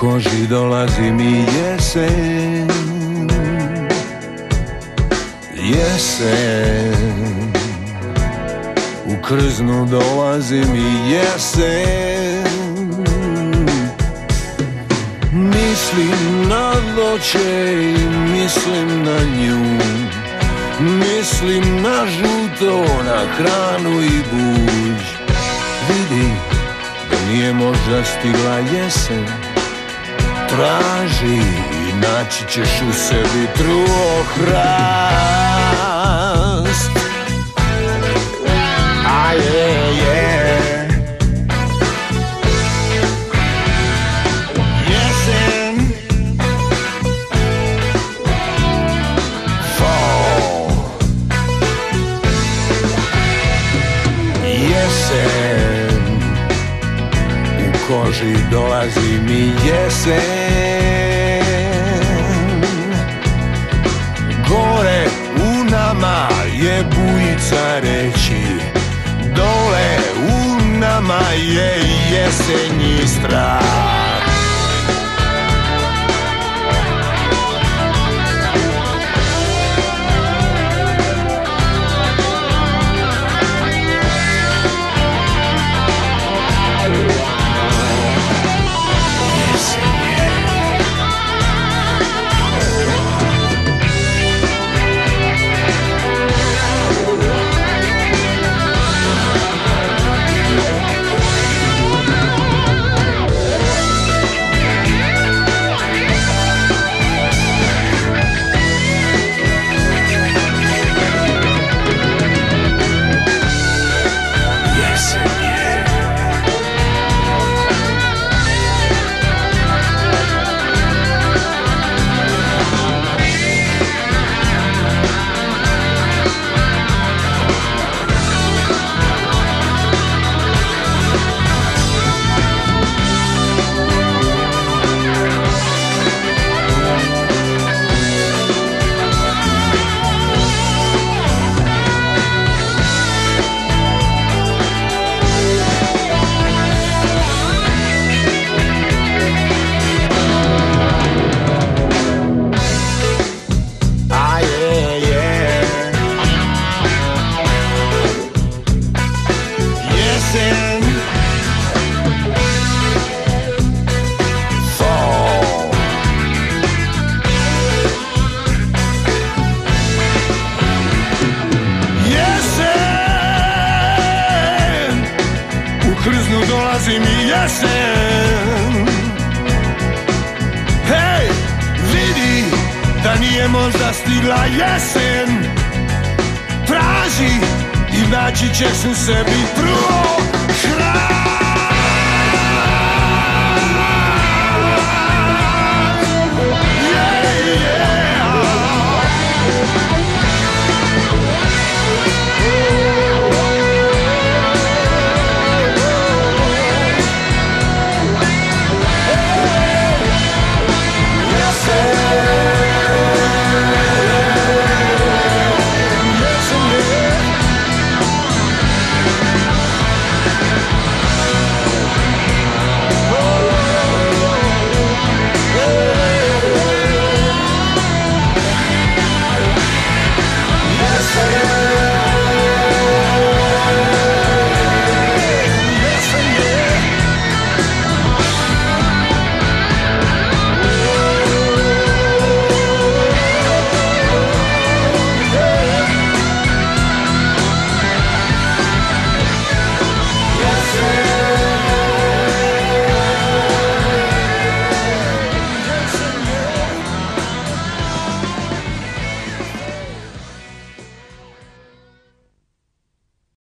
koži dolazi jesen Jesen krznu dolazi mi jesen. Mislim na voće i mislim na nju. Mislim na žuto, na hranu i buđ. Vidi da nije možda stigla jesen. Traži i naći ćeš u sebi truo hrast U koži dolazi mi jesen. Gore u nama je bujica reći. Dole u nama je jesenji strah jesen. Hej, vidi da nije možda stigla jesen. Traži i naći ćeš u sebi prvo hranu